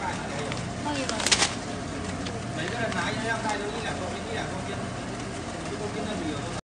袋，弄一个。每个人拿一样袋，都一两公斤，一两公斤。